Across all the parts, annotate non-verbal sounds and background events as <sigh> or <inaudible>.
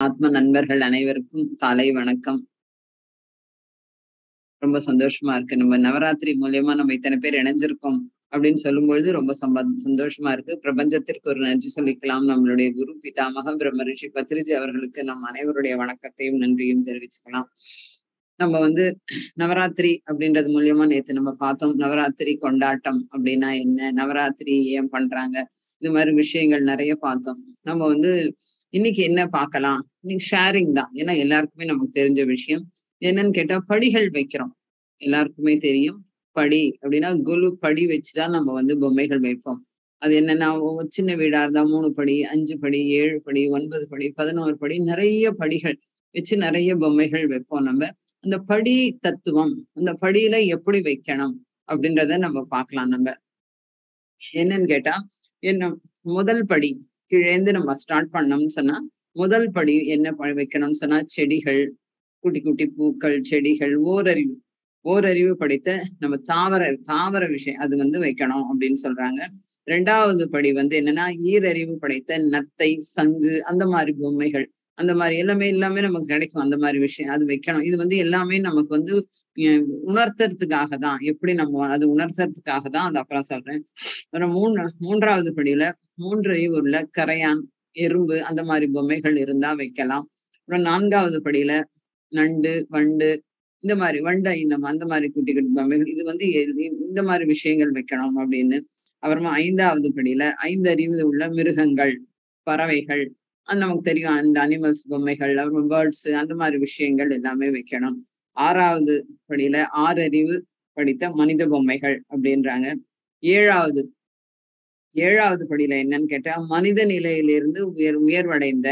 ஆத்ம நண்பர்கள் அனைவருக்கும் காலை வணக்கம். ரொம்ப சந்தோஷமா இருக்கு. நம்ம நவராத்திரி மூலியமா நம்ம இத்தனை பேர் இணைஞ்சிருக்கோம் அப்படின்னு சொல்லும் பொழுது ரொம்ப சம்ப சந்தோஷமா இருக்கு. பிரபஞ்சத்திற்கு ஒரு நன்றி சொல்லிக்கலாம். நம்மளுடைய குரு பிதாமக பிரம்ம ரிஷி பத்ரிஜி அவர்களுக்கு நம் அனைவருடைய வணக்கத்தையும் நன்றியும் தெரிவிச்சுக்கலாம். நம்ம வந்து நவராத்திரி அப்படின்றது மூலியமா நேத்து நம்ம பார்த்தோம். நவராத்திரி கொண்டாட்டம் அப்படின்னா என்ன? நவராத்திரி ஏன் பண்றாங்க? இது மாதிரி விஷயங்கள் நிறைய பார்த்தோம். நம்ம வந்து இன்னைக்கு என்ன பார்க்கலாம்? இன்னைக்கு ஷேரிங் தான். ஏன்னா எல்லாருக்குமே நமக்கு தெரிஞ்ச விஷயம். என்னன்னு கேட்டா படிகள் வைக்கிறோம். எல்லாருக்குமே தெரியும். படி அப்படின்னா குலு படி வச்சுதான் நம்ம வந்து பொம்மைகள் வைப்போம். அது என்னன்னா சின்ன வீடா இருந்தா மூணு படி அஞ்சு படி ஏழு படி ஒன்பது படி பதினோரு படி நிறைய படிகள் வச்சு நிறைய பொம்மைகள் வைப்போம் நம்ம. அந்த படி தத்துவம் அந்த படியில எப்படி வைக்கணும் அப்படின்றத நம்ம பார்க்கலாம் நம்ம. என்னன்னு கேட்டா என்ன முதல் படி கீழேந்து நம்ம ஸ்டார்ட் பண்ணோம்னு சொன்னா முதல் படி என்ன வைக்கணும்னு சொன்னா செடிகள் குட்டி குட்டி பூக்கள் செடிகள் ஓரறிவு. ஓரறிவு படித்த நம்ம தாவர தாவர விஷயம் அது வந்து வைக்கணும் அப்படின்னு சொல்றாங்க. ரெண்டாவது படி வந்து என்னன்னா ஈரறிவு படைத்த நத்தை சங்கு அந்த மாதிரி பொம்மைகள் அந்த மாதிரி எல்லாமே எல்லாமே நமக்கு கிடைக்கும் அந்த மாதிரி விஷயம் அது வைக்கணும். இது வந்து எல்லாமே நமக்கு வந்து உணர்த்துறதுக்காக தான். எப்படி நம்ம அது உணர்த்துறதுக்காக தான் அது அப்புறம் சொல்றேன். அப்புறம் மூணு மூன்றாவது படியில மூன்று உள்ள கரையான் எறும்பு அந்த மாதிரி பொம்மைகள் இருந்தா வைக்கலாம். அப்புறம் நான்காவது படியில நண்டு வண்டு இந்த மாதிரி வண்ட இன்னம் அந்த மாதிரி குட்டி குட்டி பொம்மைகள் இது வந்து இந்த மாதிரி விஷயங்கள் வைக்கணும் அப்படின்னு. அப்புறமா ஐந்தாவது படியில ஐந்து அறிவு உள்ள மிருகங்கள் பறவைகள் நமக்கு தெரியும் அந்த அனிமல்ஸ் பொம்மைகள் அப்புறம் பேர்ட்ஸ் அந்த மாதிரி விஷயங்கள் எல்லாமே வைக்கணும். ஆறாவது படியில ஆறு அறிவு படித்த மனித பொம்மைகள் அப்படின்றாங்க. ஏழாவது ஏழாவது படியில என்னன்னு கேட்டா மனித நிலையிலிருந்து உயர் உயர்வடைந்த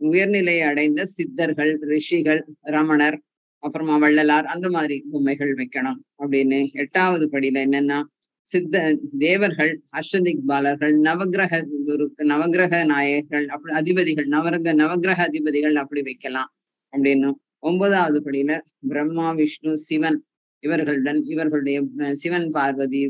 உயர்நிலையை அடைந்த சித்தர்கள் ரிஷிகள் ரமணர் அப்புறமா வள்ளலார் அந்த மாதிரி பொம்மைகள் வைக்கணும் அப்படின்னு. எட்டாவது படியில என்னன்னா சித்த தேவர்கள் அஷ்டதிக் பாலர்கள் நவகிரக குரு நவகிரக நாயகர்கள் அப்படி அதிபதிகள் நவரக நவகிரக அதிபதிகள் அப்படி வைக்கலாம் அப்படின்னு. ஒன்பதாவது படியில பிரம்மா விஷ்ணு சிவன் இவர்களுடன் இவர்களுடைய சிவன் பார்வதி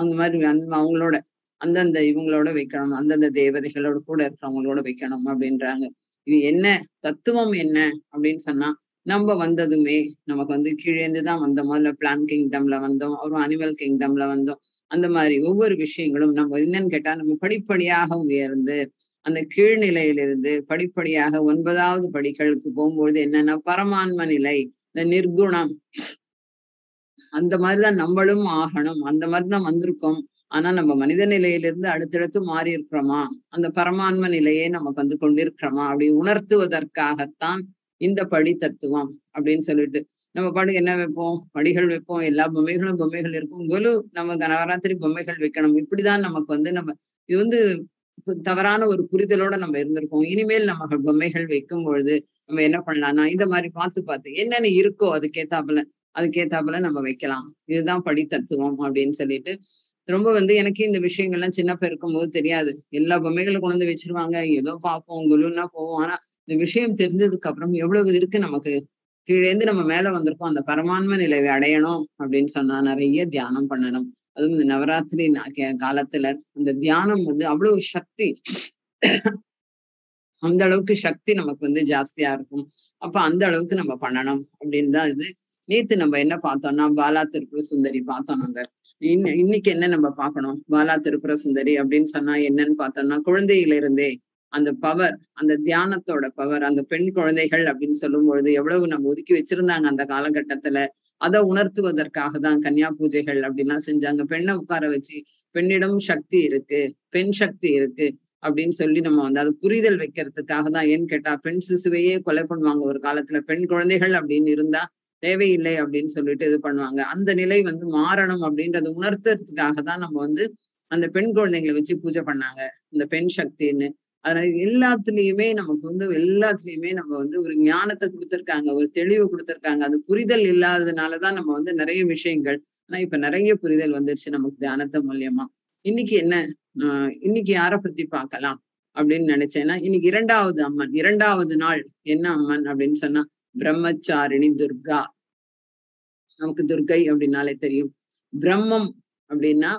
அந்த மாதிரி அந்த அவங்களோட அந்தந்த இவங்களோட வைக்கணும் அந்தந்த தேவதைகளோட கூட இருக்கிறவங்களோட வைக்கணும் அப்படின்றாங்க. இது என்ன? தத்துவம் என்ன? அப்படின்னு சொன்னா நம்ம வந்ததுமே நமக்கு வந்து கீழேந்து தான் வந்தோம்? முதல்ல பிளான் கிங்டம்ல வந்தோம் அப்புறம் அனிமல் கிங்டம்ல வந்தோம். அந்த மாதிரி ஒவ்வொரு விஷயங்களும் நம்ம என்னன்னு கேட்டா நம்ம படிப்படியாக உயர்ந்து அந்த கீழ்நிலையிலிருந்து படிப்படியாக ஒன்பதாவது படிகளுக்கு போகும்பொழுது என்னன்னா பரமான்ம நிலை இந்த நிர்குணம். அந்த மாதிரிதான் நம்மளும் ஆகணும். அந்த மாதிரிதான் வந்திருக்கோம். ஆனா நம்ம மனித நிலையிலிருந்து அடுத்தடுத்து மாறி இருக்கிறோமா அந்த பரமான்ம நிலையை நமக்கு வந்து கொண்டிருக்கிறோமா? அப்படி உணர்த்துவதற்காகத்தான் இந்த படி தத்துவம் அப்படின்னு சொல்லிட்டு. நம்ம பாட்டுக்கு என்ன வைப்போம்? படிகள் வைப்போம். எல்லா பொம்மைகளும் பொம்மைகள் இருக்கும். கொலு நம்ம நவராத்திரி பொம்மைகள் வைக்கணும். இப்படிதான் நமக்கு வந்து நம்ம இது வந்து தவறான ஒரு புரிதலோட நம்ம இருந்திருக்கோம். இனிமேல் நம்ம பொம்மைகள் வைக்கும் பொழுது நம்ம என்ன பண்ணலாம்னா இந்த மாதிரி பார்த்து பார்த்து என்னென்ன இருக்கோ அதுக்கேத்தாப்புல அதுக்கேத்தாப்புல நம்ம வைக்கலாம். இதுதான் படி தத்துவம் அப்படின்னு சொல்லிட்டு ரொம்ப வந்து எனக்கு இந்த விஷயங்கள்லாம் சின்னப்ப இருக்கும்போது தெரியாது. எல்லா பொம்மைகளும் கொண்டு வந்து வச்சிருவாங்க. ஏதோ பார்ப்போம் குலுன்னா போவோம். ஆனா இந்த விஷயம் தெரிஞ்சதுக்கு அப்புறம் எவ்வளவு இருக்கு நமக்கு? கீழேந்து நம்ம மேல வந்திருக்கோம். அந்த பரமான்ம நிலைவை அடையணும் அப்படின்னு சொன்னா நிறைய தியானம் பண்ணணும். அதுவும் இந்த நவராத்திரி காலத்துல அந்த தியானம் வந்து அவ்வளவு சக்தி. அந்த அளவுக்கு சக்தி நமக்கு வந்து ஜாஸ்தியா இருக்கும். அப்ப அந்த அளவுக்கு நம்ம பண்ணணும் அப்படின்னு தான் இது. நேத்து நம்ம என்ன பார்த்தோம்னா பாலா திருப்புர சுந்தரி பார்த்தோம் நம்ம இன்னைக்கு என்ன நம்ம பார்க்கணும்? பாலா திருப்புர சுந்தரி அப்படின்னு சொன்னா என்னன்னு பார்த்தோம்னா குழந்தையில இருந்தே அந்த பவர் அந்த தியானத்தோட பவர் அந்த பெண் குழந்தைகள் அப்படின்னு சொல்லும் பொழுது எவ்வளவு நம்ம ஒதுக்கி வச்சிருந்தாங்க அந்த காலகட்டத்துல. அதை உணர்த்துவதற்காக தான் கன்னியா பூஜைகள் அப்படின்லாம் செஞ்சாங்க. பெண்ணை உட்கார வச்சு பெண்ணிடம் சக்தி இருக்கு பெண் சக்தி இருக்கு அப்படின்னு சொல்லி நம்ம வந்து அது புரிதல் வைக்கிறதுக்காக தான் ஏன்னு கேட்டா பெண் சிசுவையே கொலை பண்ணுவாங்க ஒரு காலத்துல. பெண் குழந்தைகள் அப்படின்னு இருந்தா தேவையில்லை அப்படின்னு சொல்லிட்டு இது பண்ணுவாங்க. அந்த நிலை வந்து மாறணும் அப்படின்றத உணர்த்துறதுக்காக தான் நம்ம வந்து அந்த பெண் குழந்தைங்களை வச்சு பூஜை பண்ணாங்க. இந்த பெண் சக்தின்னு. அதனால எல்லாத்துலயுமே நமக்கு வந்து எல்லாத்துலயுமே நம்ம வந்து ஒரு ஞானத்தை கொடுத்துருக்காங்க ஒரு தெளிவு கொடுத்துருக்காங்க. அது புரிதல் இல்லாததுனாலதான் நம்ம வந்து நிறைய விஷயங்கள். ஆனா இப்ப நிறைய புரிதல் வந்துருச்சு நமக்கு தியானத்தை மூலியமா. இன்னைக்கு என்ன? ஆஹ் இன்னைக்கு யார பத்தி பார்க்கலாம் அப்படின்னு நினைச்சேன்னா இன்னைக்கு இரண்டாவது அம்மன் இரண்டாவது நாள் என்ன அம்மன் அப்படின்னு சொன்னா பிரம்மச்சாரிணி துர்கா. நமக்கு துர்கை அப்படின்னாலே தெரியும். பிரம்மம் அப்படின்னா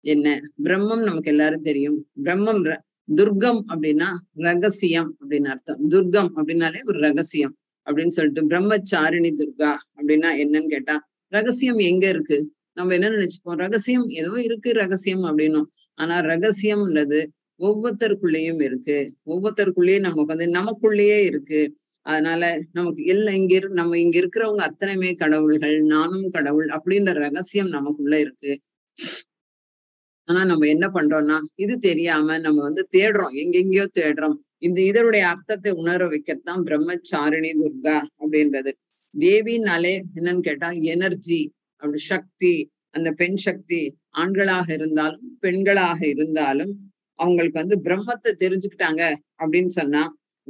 என்ன? பிரம்மம் நமக்கு எல்லாரும் தெரியும். பிரம்மம் துர்க்கம் அப்படின்னா ரகசியம் அப்படின்னு அர்த்தம். துர்க்கம் அப்படின்னாலே ஒரு ரகசியம் அப்படின்னு சொல்லிட்டு பிரம்மச்சாரிணி துர்கா அப்படின்னா என்னன்னு கேட்டா ரகசியம் எங்க இருக்கு? நம்ம என்ன நினைச்சுப்போம்? ரகசியம் ஏதோ இருக்கு ரகசியம் அப்படின்னும். ஆனா ரகசியம்ன்றது ஒவ்வொருத்தருக்குள்ளேயும் இருக்கு. ஒவ்வொருத்தருக்குள்ளேயே நமக்கு வந்து நமக்குள்ளேயே இருக்கு. அதனால நமக்கு இல்லை இங்க இரு நம்ம இங்க இருக்கிறவங்க அத்தனைமே கடவுள்கள் நானும் கடவுள் அப்படின்ற ரகசியம் நமக்குள்ள இருக்கு. ஆனா நம்ம என்ன பண்றோம்னா இது தெரியாம நம்ம வந்து தேடுறோம். எங்கெங்கயோ தேடுறோம். இந்த இதனுடைய அர்த்தத்தை உணர வைக்கத்தான் பிரம்மச்சாரிணி துர்கா அப்படின்றது. தேவினாலே என்னன்னு கேட்டா எனர்ஜி அப்படி சக்தி அந்த பெண் சக்தி ஆண்களாக இருந்தாலும் பெண்களாக இருந்தாலும் அவங்களுக்கு வந்து பிரம்மத்தை தெரிஞ்சுக்கிட்டாங்க அப்படின்னு சொன்னா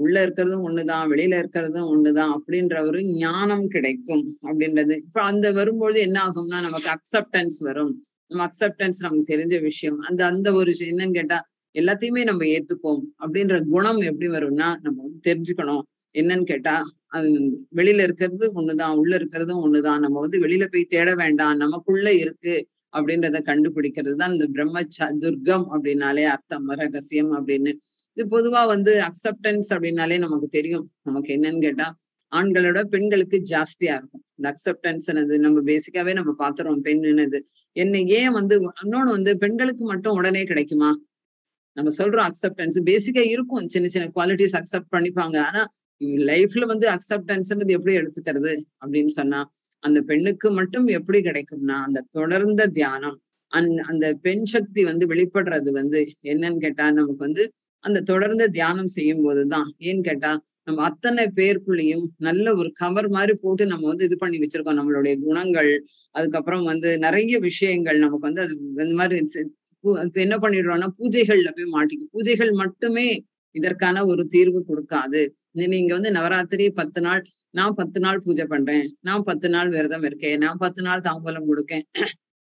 உள்ள இருக்கிறதும் ஒண்ணுதான் வெளியில இருக்கிறதும் ஒண்ணுதான் அப்படின்ற ஒரு ஞானம் கிடைக்கும் அப்படின்றது. இப்ப அந்த வரும்பொழுது என்ன ஆகும்னா நமக்கு அக்செப்டன்ஸ் வரும். நம்ம அக்செப்டன்ஸ் நமக்கு தெரிஞ்ச விஷயம். அந்த அந்த ஒரு என்னன்னு கேட்டா எல்லாத்தையுமே நம்ம ஏத்துப்போம் அப்படின்ற குணம் எப்படி வரும்னா நம்ம வந்து தெரிஞ்சுக்கணும். என்னன்னு கேட்டா அது வெளியில இருக்கிறது ஒண்ணுதான் உள்ள இருக்கிறதும் ஒண்ணுதான். நம்ம வந்து வெளியில போய் தேட வேண்டாம் நமக்குள்ள இருக்கு அப்படின்றத கண்டுபிடிக்கிறது தான் இந்த பிரம்ம துர்க்கம் அப்படின்னாலே அர்த்தம் ரகசியம் அப்படின்னு. இது பொதுவா வந்து அக்செப்டன்ஸ் அப்படின்னாலே நமக்கு தெரியும். நமக்கு என்னன்னு கேட்டா ஆண்களோட பெண்களுக்கு ஜாஸ்தியா இருக்கும். இந்த அக்செப்டன்ஸ் நம்ம பேசிக்காவே நம்ம பாத்துறோம். பெண்ணுனது என்ன ஏன் வந்து இன்னொன்னு வந்து பெண்களுக்கு மட்டும் உடனே கிடைக்குமா? நம்ம சொல்றோம் அக்செப்டன்ஸ் பேசிக்கா இருக்கும். சின்ன சின்ன குவாலிட்டிஸ் அக்செப்ட் பண்ணிப்பாங்க. ஆனா லைஃப்ல வந்து அக்செப்டன்ஸ்ன்றது எப்படி எடுத்துக்கிறது? அப்படின்னு சொன்னா அந்த பெண்ணுக்கு மட்டும் எப்படி கிடைக்கும்னா அந்த தொடர்ந்த தியானம் அந் அந்த பெண் சக்தி வந்து வெளிப்படுறது வந்து என்னன்னு கேட்டா நமக்கு வந்து அந்த தொடர்ந்து தியானம் செய்யும் போதுதான் ஏன்னு கேட்டா நம்ம அத்தனை பேருக்குள்ளேயும் நல்ல ஒரு கவர் மாதிரி போட்டு நம்ம வந்து இது பண்ணி வச்சிருக்கோம். நம்மளுடைய குணங்கள் அதுக்கப்புறம் வந்து நிறைய விஷயங்கள் நமக்கு வந்து அது இந்த மாதிரி இப்ப என்ன பண்ணிடுறோம்னா பூஜைகள்ல போய் மாட்டிக்கும் பூஜைகள் மட்டுமே இதற்கான ஒரு தீர்வு கொடுக்காது. நீங்க வந்து நவராத்திரி பத்து நாள் நான் பத்து நாள் பூஜை பண்றேன் நான் பத்து நாள் விரதம் இருக்கேன் நான் பத்து நாள் தாம்பலம் கொடுக்கேன்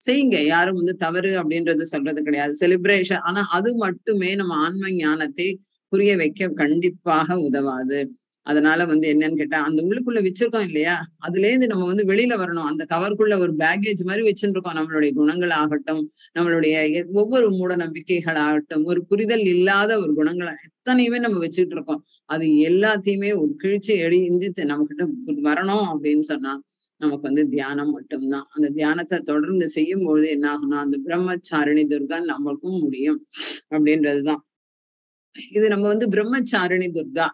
செய்யுங்க. யாரும் வந்து தவறு அப்படின்றது சொல்றது கிடையாது. செலிப்ரேஷன் ஆனா அது மட்டுமே நம்ம ஆன்ம ஞானத்தை புரிய வைக்க கண்டிப்பாக உதவாது. அதனால வந்து என்னன்னு கேட்டா அந்த உள்ளுக்குள்ள வச்சிருக்கோம் இல்லையா? அதுல இருந்து நம்ம வந்து வெளியில வரணும். அந்த கவருக்குள்ள ஒரு பேக்கேஜ் மாதிரி வச்சுருக்கோம் நம்மளுடைய குணங்கள் ஆகட்டும் நம்மளுடைய ஒவ்வொரு மூட நம்பிக்கைகள் ஆகட்டும் ஒரு புரிதல் இல்லாத ஒரு குணங்களை எத்தனையுமே நம்ம வச்சுட்டு இருக்கோம் அது எல்லாத்தையுமே ஒரு கிழிச்சு எடிந்து நம்ம கிட்ட வரணும் அப்படின்னு சொன்னா நமக்கு வந்து தியானம் மட்டும்தான். அந்த தியானத்தை தொடர்ந்து செய்யும் பொழுது என்ன ஆகும்னா அந்த பிரம்மச்சாரிணி துர்கா நம்மளுக்கும் முடியும் அப்படின்றதுதான். இது நம்ம வந்து பிரம்மச்சாரிணி துர்கா.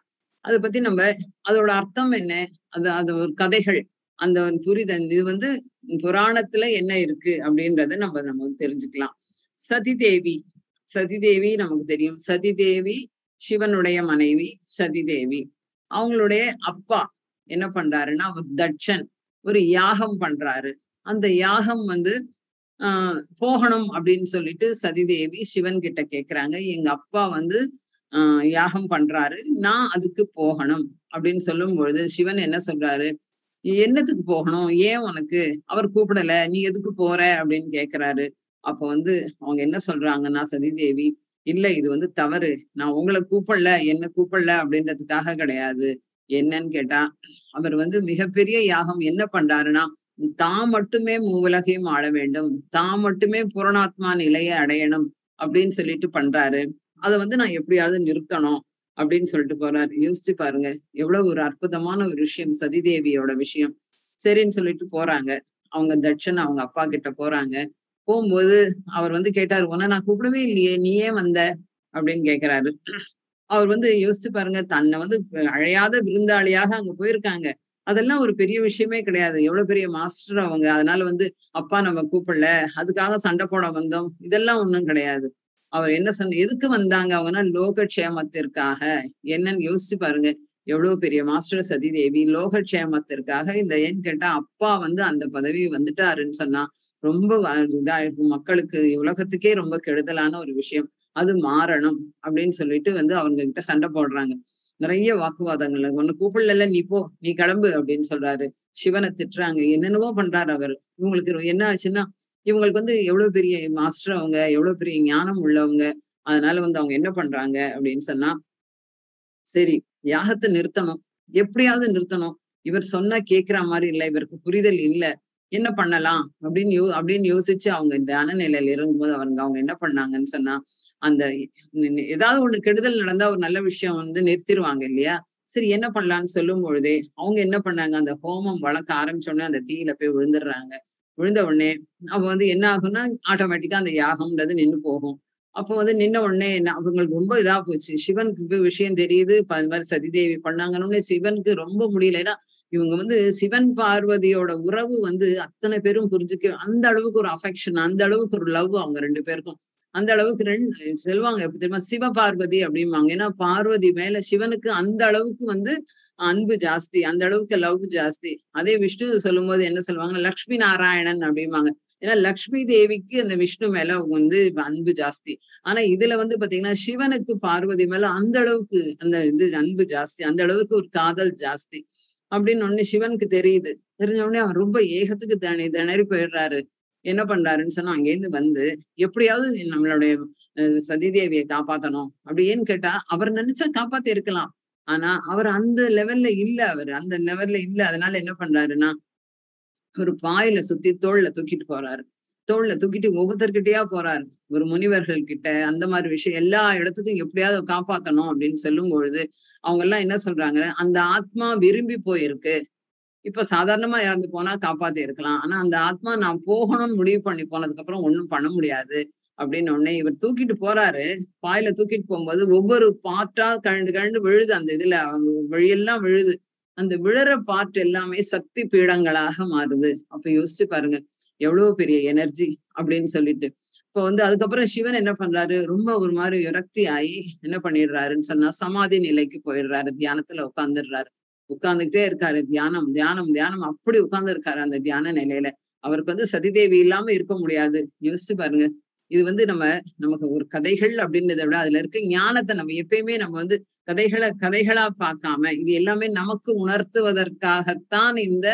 அதை பத்தி நம்ம அதோட அர்த்தம் என்ன? அது அது ஒரு கதைகள் அந்த புரிதல் இது வந்து புராணத்துல என்ன இருக்கு அப்படின்றத நம்ம நம்ம தெரிஞ்சுக்கலாம். சதி தேவி சதி தேவி நமக்கு தெரியும். சதி தேவி சிவனுடைய மனைவி சதி தேவி அவங்களுடைய அப்பா என்ன பண்றாருன்னா அவர் தட்சன். ஒரு யாகம் பண்றாரு. அந்த யாகம் வந்து ஆஹ் போகணும் அப்படின்னு சொல்லிட்டு சதிதேவி சிவன் கிட்ட கேக்குறாங்க. எங்க அப்பா வந்து ஆஹ் யாகம் பண்றாரு. நான் அதுக்கு போகணும் அப்படின்னு சொல்லும் பொழுது சிவன் என்ன சொல்றாரு? என்னத்துக்கு போகணும்? ஏன் உனக்கு? அவர் கூப்பிடல. நீ எதுக்கு போற? அப்படின்னு கேக்குறாரு. அப்ப வந்து அவங்க என்ன சொல்றாங்கன்னா சதிதேவி இல்ல இது வந்து தவறு. நான் உங்களை கூப்பிடல. என்ன கூப்பிடல அப்படின்றதுக்காக கிடையாது. என்னன்னு கேட்டா அவர் வந்து மிகப்பெரிய யாகம் என்ன பண்றாருன்னா தான் மட்டுமே மூவுலகையும் ஆட வேண்டும். தான் மட்டுமே புரணாத்மா நிலையை அடையணும். அப்படின்னு சொல்லிட்டு பண்றாரு. அதை வந்து நான் எப்படியாவது நிறுத்தணும் அப்படின்னு சொல்லிட்டு போறாரு. யோசிச்சு பாருங்க எவ்வளவு ஒரு அற்புதமான ஒரு விஷயம் சதிதேவியோட விஷயம். சரின்னு சொல்லிட்டு போறாங்க. அவங்க தட்சன் அவங்க அப்பா கிட்ட போறாங்க. போகும்போது அவர் வந்து கேட்டாரு உன்ன நான் கூப்பிடவே இல்லையே. நீ ஏன் வந்த. அப்படின்னு கேக்குறாரு. அவர் வந்து யோசிச்சு பாருங்க தன்னை வந்து அழையாத விருந்தாளியாக அங்க போயிருக்காங்க. அதெல்லாம் ஒரு பெரிய விஷயமே கிடையாது. எவ்வளவு பெரிய மாஸ்டர் அவங்க. அதனால வந்து அப்பா நம்ம கூப்பிடல. அதுக்காக சண்டை போட வந்தோம். இதெல்லாம் ஒண்ணும் கிடையாது. அவர் என்ன சொன்ன எதுக்கு வந்தாங்க அவங்கன்னா லோகக்ஷேமத்திற்காக. என்னன்னு யோசிச்சு பாருங்க. எவ்வளவு பெரிய மாஸ்டர் சதிதேவி லோகக்ஷேமத்திற்காக இந்த ஏன்னு கேட்டா அப்பா வந்து அந்த பதவி வந்துட்டாருன்னு சொன்னா ரொம்ப இதா இருக்கும் மக்களுக்கு உலகத்துக்கே ரொம்ப கெடுதலான ஒரு விஷயம். அது மாறணும் அப்படின்னு சொல்லிட்டு வந்து அவங்க கிட்ட சண்டை போடுறாங்க. நிறைய வாக்குவாதங்கள். ஒண்ணு கூப்பிடல நீ போ நீ கிளம்பு அப்படின்னு சொல்றாரு. சிவனை திட்டுறாங்க. என்னென்னவோ பண்றாரு அவர். இவங்களுக்கு என்ன ஆச்சுன்னா இவங்களுக்கு வந்து எவ்வளவு பெரிய மாஸ்டர் அவங்க எவ்வளவு பெரிய ஞானம் உள்ளவங்க. அதனால வந்து அவங்க என்ன பண்றாங்க அப்படின்னு சொன்னா சரி யாகத்தை நிறுத்தணும். எப்படியாவது நிறுத்தணும். இவர் சொன்னா கேக்குற மாதிரி இல்ல இவருக்கு புரிதல் இல்ல. என்ன பண்ணலாம் அப்படின்னு யோ அப்படின்னு யோசிச்சு அவங்க தியான நிலையில இறங்கும்போது அவங்க அவங்க என்ன பண்ணாங்கன்னு சொன்னா அந்த ஏதாவது ஒண்ணு கெடுதல் நடந்தா ஒரு நல்ல விஷயம் வந்து நிறுத்திடுவாங்க இல்லையா? சரி என்ன பண்ணலாம்னு சொல்லும் பொழுதே அவங்க என்ன பண்ணாங்க? அந்த ஹோமம் வளர்க்க ஆரம்பிச்ச உடனே அந்த தீயில போய் விழுந்துடுறாங்க. விழுந்த உடனே அப்ப வந்து என்ன ஆகும்னா ஆட்டோமேட்டிக்கா அந்த யாகம்ன்றது நின்னு போகும். அப்போ வந்து நின்ன உடனே என்ன அவங்களுக்கு ரொம்ப இதா போச்சு. சிவனுக்கு இப்ப விஷயம் தெரியுது அது மாதிரி சதிதேவி பண்ணாங்கன்னு சிவனுக்கு ரொம்ப முடியல. ஏன்னா இவங்க வந்து சிவன் பார்வதியோட உறவு வந்து அத்தனை பேரும் புரிஞ்சுக்க அந்த அளவுக்கு ஒரு அஃபெக்ஷன் அந்த அளவுக்கு ஒரு லவ் அவங்க ரெண்டு பேருக்கும். அந்த அளவுக்கு ரெண்டு சொல்லுவாங்க எப்படி தெரியுமா? சிவ பார்வதி அப்படிம்பாங்க. ஏன்னா பார்வதி மேல சிவனுக்கு அந்த அளவுக்கு வந்து அன்பு ஜாஸ்தி அந்த அளவுக்கு லவ் ஜாஸ்தி. அதே விஷ்ணு சொல்லும் போது என்ன சொல்லுவாங்க லக்ஷ்மி நாராயணன் அப்படிம்பாங்க. ஏன்னா லக்ஷ்மி தேவிக்கு அந்த விஷ்ணு மேல வந்து அன்பு ஜாஸ்தி. ஆனா இதுல வந்து பாத்தீங்கன்னா சிவனுக்கு பார்வதி மேல அந்த அளவுக்கு அந்த இது அன்பு ஜாஸ்தி அந்த அளவுக்கு ஒரு காதல் ஜாஸ்தி. அப்படின்னு ஒண்ணு சிவனுக்கு தெரியுது. தெரிஞ்ச உடனே அவர் ரொம்ப ஏகத்துக்கு தனி திணறி போயிடுறாரு. என்ன பண்றாருன்னு சொன்னா அங்கேருந்து வந்து எப்படியாவது நம்மளுடைய சதிதேவியை காப்பாத்தணும். அப்படி ஏன்னு கேட்டா அவர் நினைச்சா காப்பாத்தி இருக்கலாம். ஆனா அவர் அந்த லெவல்ல இல்ல அவர் அந்த லெவல்ல இல்ல. அதனால என்ன பண்றாருன்னா ஒரு பாயில சுத்தி தோல்ல தூக்கிட்டு போறாரு. தோல்ல தூக்கிட்டு ஒவ்வொருத்தர்கிட்டயா போறாரு. ஒரு முனிவர்கள் கிட்ட அந்த மாதிரி விஷயம் எல்லா இடத்துக்கும் எப்படியாவது காப்பாத்தணும் அப்படின்னு சொல்லும் பொழுது அவங்க எல்லாம் என்ன சொல்றாங்க அந்த ஆத்மா விரும்பி போயிருக்கு. இப்ப சாதாரணமா இறந்து போனா காப்பாத்தி இருக்கலாம். ஆனா அந்த ஆத்மா நான் போகணும்னு முடிவு பண்ணி போனதுக்கு அப்புறம் ஒண்ணும் பண்ண முடியாது அப்படின்னு உடனே இவர் தூக்கிட்டு போறாரு. பாயில தூக்கிட்டு போகும்போது ஒவ்வொரு பாட்டா கழண்டு கழண்டு விழுது அந்த இதுல. வழியெல்லாம் விழுது. அந்த விழுற பாட்டு எல்லாமே சக்தி பீடங்களாக மாறுது. அப்ப யோசிச்சு பாருங்க. எவ்வளவு பெரிய எனர்ஜி அப்படின்னு சொல்லிட்டு. இப்ப வந்து அதுக்கப்புறம் சிவன் என்ன பண்றாரு? ரொம்ப ஒரு மாதிரி விரக்தி ஆகி என்ன பண்ணிடுறாருன்னு சொன்னா சமாதி நிலைக்கு போயிடுறாரு. தியானத்துல உட்காந்துடுறாரு உட்கார்ந்துகிட்டே இருக்காரு. தியானம் தியானம் தியானம். அப்படி உட்கார்ந்து இருக்காரு அந்த தியான நிலையில. அவருக்கு வந்து சதிதேவி இல்லாம இருக்க முடியாது. யோசிச்சு பாருங்க. இது வந்து நம்ம நமக்கு ஒரு கதைகள் அப்படின்றத விட அதுல இருக்க ஞானத்தை நம்ம எப்பயுமே நம்ம வந்து கதைகளை கதைகளா பார்க்காம இது எல்லாமே நமக்கு உணர்த்துவதற்காகத்தான் இந்த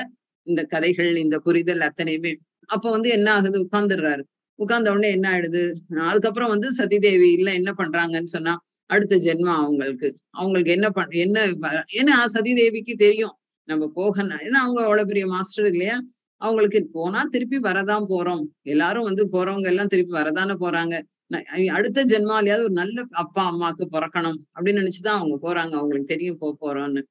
இந்த கதைகள் இந்த புரிதல் அத்தனையுமே. அப்ப வந்து என்ன ஆகுது? உட்கார்ந்துடுறாரு. உட்கார்ந்த உடனே என்ன ஆயிடுது? அதுக்கப்புறம் வந்து சதிதேவி இல்ல என்ன பண்றாங்கன்னு சொன்னா அடுத்த ஜென்மம் அவங்களுக்கு. அவங்களுக்கு என்ன பண் என்ன ஏன்னா சதிதேவிக்கு தெரியும். நம்ம போகணும் ஏன்னா அவங்க அவ்வளவு பெரிய மாஸ்டர் இல்லையா? அவங்களுக்கு போனா திருப்பி வரதான் போறோம். எல்லாரும் வந்து போறவங்க எல்லாம் திருப்பி வரதானே போறாங்க. அடுத்த ஜென்மாலையாவது ஒரு நல்ல அப்பா அம்மாக்கு பிறக்கணும் அப்படின்னு நினைச்சுதான் அவங்க போறாங்க. அவங்களுக்கு தெரியும் போக போறோம்னு.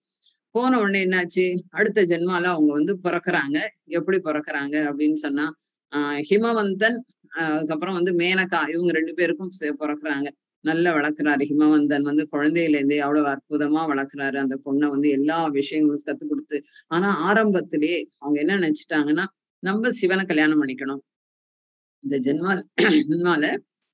போன உடனே என்னாச்சு? அடுத்த ஜென்மால அவங்க வந்து பிறக்குறாங்க. எப்படி பிறக்குறாங்க அப்படின்னு சொன்னா ஆஹ் ஹிமவந்தன் அதுக்கப்புறம் வந்து மேனகா இவங்க ரெண்டு பேருக்கும் பிறக்குறாங்க. நல்லா வளர்க்குறாரு. ஹிமவந்தன் வந்து குழந்தையில இருந்தே அவ்வளவு அற்புதமா வளர்க்குறாரு. அந்த பொண்ணை வந்து எல்லா விஷயங்களும் கத்து கொடுத்து ஆனா ஆரம்பத்திலேயே அவங்க என்ன நினைச்சிட்டாங்கன்னா நம்ம சிவனை கல்யாணம் பண்ணிக்கணும். இந்த ஜென்மால ஜென்மால